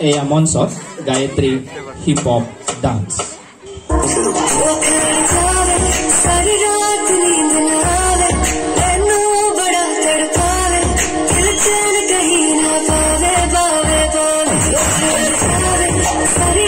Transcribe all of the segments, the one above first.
a Monsot Gayatri Hip Hop Dance. सारी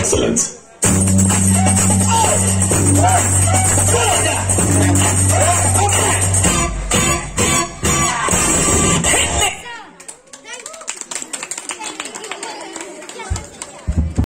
excellent. Oh. Oh.